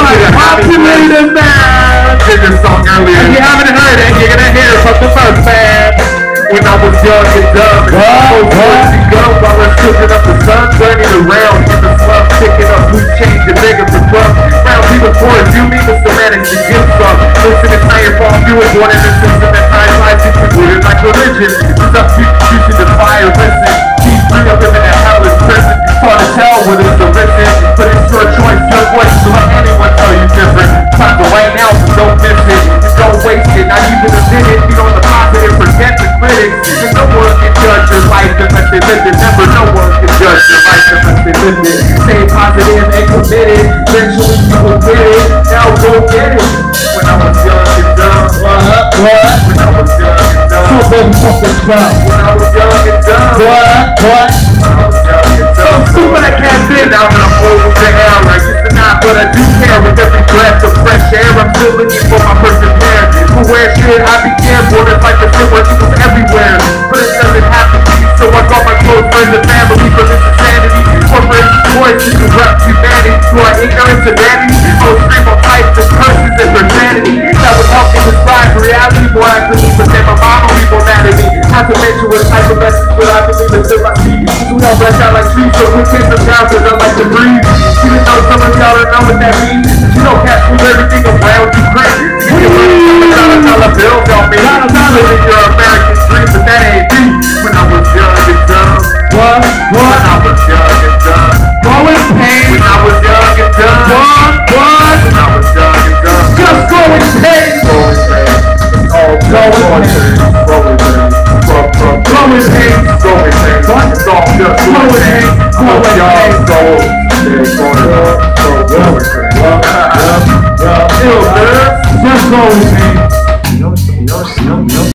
populated man. Did this song earlier. If you haven't heard it, you're gonna hear it from the first man. When I was young and dumb, and was what? to go while I'm cooking up the sun, turning around in the slum, picking up loose change and begging for crumbs. Round people as you, me, Mr. Manage to give some. Listen, it's not your fault. You were born in a system that ties life is included like religion. It's up to you to to defy or listen. Keep of them in a hellish prison. Hard to tell whether it's unless they live it. Never no one can judge your life unless they live it. Stay positive and committed. Eventually you will get it. Now go get it. When I was young and dumb. What? What? When I was young and dumb. So baby, fucking crap. When I was young and dumb. What? What? I was young and dumb. Stupid, I can't fit. Now that I'm to hell, I used to not, but I do care. With every breath of fresh air, I'm still looking for my perfect pair. For where should I be Choices to corrupt humanity. To our ignorance and vanity, I will scream on types and curses and profanity. That would help me describe reality more accurately, but then my mama mad me. Not to mention what type of message would I believe until I see. We all brush out like trees, so we take Pain. Going pain. From, from, Going pain. Going pain. What? It's all just pain. Going All y'all go. Yeah, going up. So going pain. Yup, yup, Ill, man. Just going